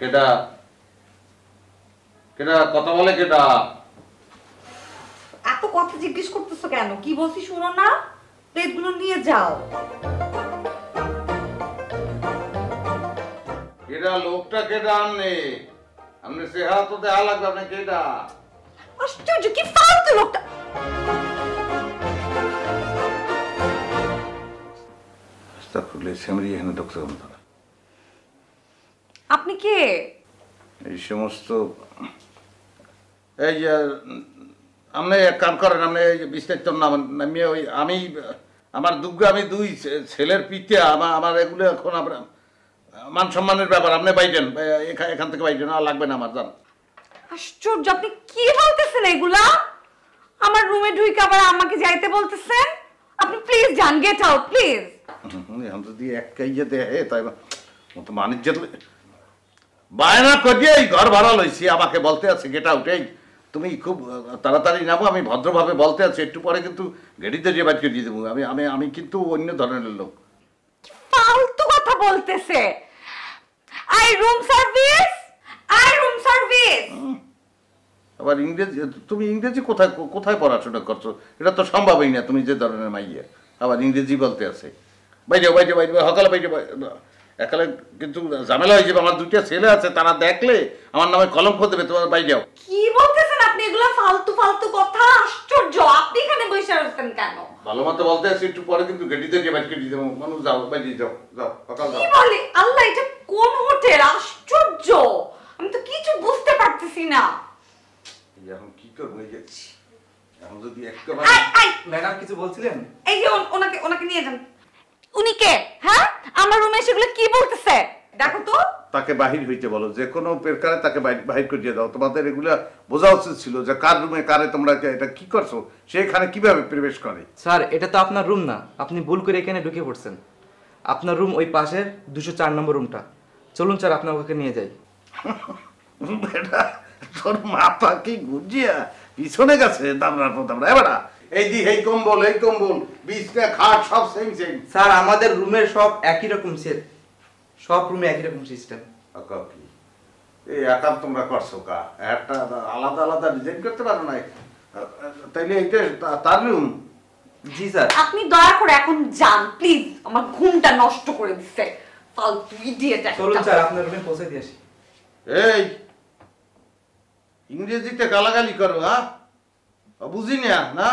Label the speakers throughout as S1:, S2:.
S1: কেটা কেটা কথা বলে কেটা
S2: এত কথা জিজ্ঞেস করতেছো কেন? কি বলছি শুনো না? প্লেটগুলো নিয়ে যাও।
S1: কেটা লোকটা কেটা আমনে? আমনে সেহা তো দেহা লাগবে আপনি কেটা
S2: আশ্চর্য কি ফালতু লোকটা!
S1: আস্তাগফিরুল্লাহ সেমরি এখানে
S2: আপনি কে?
S1: এই সমস্ত এই যে আপনি এক কাম করেন আপনি এই যে বিস্তারিত নাম নামিয়ে ওই আমি আমার দুগ্গ আমি দুই ছেলের পিঠে আমার আমার এগুলো এখন আমরা মান সম্মানের ব্যাপার আপনি বাইটেন এখান থেকে বাইটেন আর লাগবে না আমার জান
S2: আশ্চর্য আপনি কি বলতেছেন এগুলা? আমার রুমে ঢুকে আবার আমাকে যাইতে বলতেছেন? আপনি প্লিজ যান গেট আউট প্লিজ
S1: এখন যদি এক কাইয়ে দেয় তাই মতো বাণিজ্য বায়না করিয়ে এই ঘর ভাড়া লইছি আমাকে বলতে আছে গেট আউট এই তুমি খুব তাড়াতাড়ি নামো আমি ভদ্রভাবে বলতে আছি একটু পরে কিন্তু গেটিতে যে বাড়িতে দিয়ে দেবো আমি আমি আমি কিন্তু অন্য ধরনের লোক।
S2: ফালতু কথা বলতেছে। I room service I room service
S1: আবার ইংরেজি তুমি ইংরেজি কোথায় কোথায় পড়াশোনা করছ? এটা তো সম্ভবই না তুমি যে ধরনের মাইয়া। আবার ইংরেজি বলতে আছে। বাইরে বাইরে বাইরে সকালে বাইরে একালে কিন্তু ঝামেলা হয়ে যাবে। আমার দুইটা ছেলে আছে তারা দেখলে আমার নামে কলঙ্ক দেবে তোমার বাইরে যাও।
S2: কি বলতেছেন আপনি? এগুলো ফালতু ফালতু কথা আশ্চর্য। আপনি এখানে বসে আছেন কেন?
S1: ভালো মতো বলতে আছি একটু পরে কিন্তু গেটিতে যে বাইরে দিয়ে দেবো মানুষ যাও বাইরে যাও যাও সকাল যাও।
S2: কি বলে? আল্লাহ এটা কোন হোটেল? আশ্চর্য! আমি তো কিছু বুঝতে পারতেছি না।
S1: এখন কি করব এই যে এখন যদি একেবারে
S2: আই আই
S3: ম্যাডাম কিছু বলছিলেন?
S2: এই যে ওনাকে ওনাকে নিয়ে যান। উনি কে? হ্যাঁ আমার রুমে সেগুলো কি বলতেছে দেখো তো
S1: তাকে বাহির হইতে বলো যে কোনো প্রকারে তাকে বাহির করিয়ে দাও। তোমাদের এগুলা বোঝা উচিত ছিল যে কার রুমে কারে তোমরা এটা কি করছ সে এখানে কীভাবে প্রবেশ করে?
S3: স্যার এটা তো আপনার রুম না। আপনি ভুল করে এখানে ঢুকে পড়ছেন। আপনার রুম ওই পাশের দুশো চার নম্বর রুমটা। চলুন স্যার আপনার ওকে নিয়ে যাই।
S1: বেটা তোর মাথা কি গুজিয়া? পিছনে গেছে দামড়ার পর এবার এই দি এই কম্বল এই কম্বল বিছনা খাট সব সেম সেম
S3: স্যার আমাদের রুমের সব একই রকম সেট সব রুমে একই রকম সিস্টেম
S1: আকা কি এই একা তোমরা করছ কা? একটা আলাদা আলাদা ডিজাইন করতে পারো না? তাইলে এইটা তা- তার রুম
S3: জি স্যার।
S2: আপনি দয়া করে এখন যান প্লিজ। আমার ঘুমটা নষ্ট করে দিচ্ছে ফালতু ইডিয়েট একটা।
S3: চলুন স্যার আপনার রুমে পৌঁছে দিয়ে আসি।
S1: এই! ইংরেজিতে গালাগালি করো হ্যাঁ? বুঝি না না?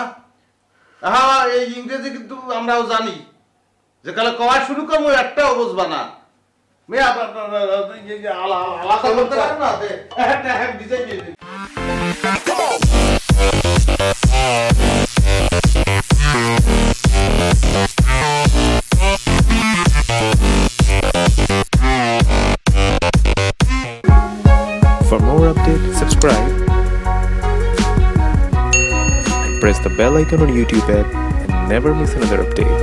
S1: হ্যাঁ এই ইংরেজি কিন্তু আমরাও জানি। যে কালে কওয়া শুরু করব একটাও বুঝবা না। মেয়ে আবার আলাদা করতে পারো না একটা হ্যাঁ ডিজাইন দিয়ে দিই।
S4: For more updates, subscribe and press the bell icon on YouTube app and never miss another update.